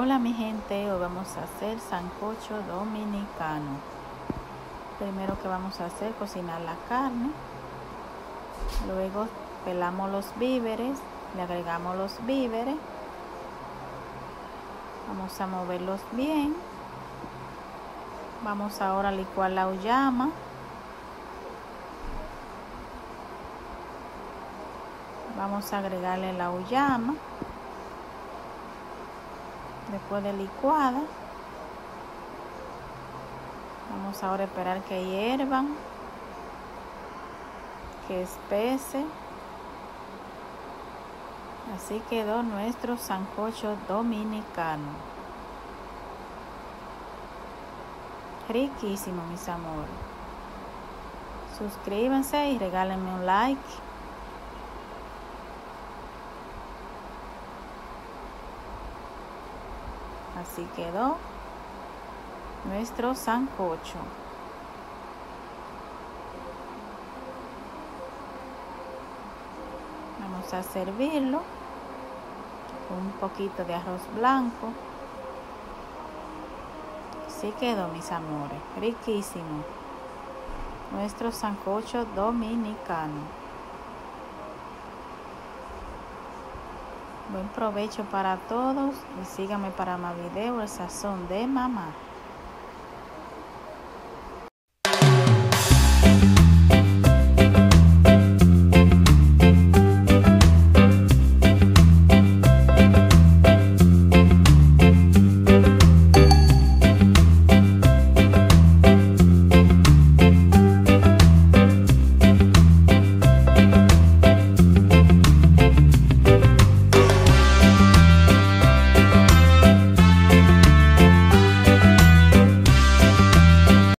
Hola mi gente, hoy vamos a hacer sancocho dominicano. Primero que vamos a hacer, cocinar la carne. Luego pelamos los víveres, le agregamos los víveres. Vamos a moverlos bien. Vamos ahora a licuar la uyama. Vamos a agregarle la uyama después de licuada vamos ahora a esperar que hiervan que espese. Así quedó nuestro sancocho dominicano. Riquísimo mis amores. Suscríbanse y regálenme un like Así quedó nuestro sancocho. Vamos a servirlo con un poquito de arroz blanco. Así quedó, mis amores. Riquísimo. Nuestro sancocho dominicano. Buen provecho para todos y síganme para más videos, el sazón de mamá.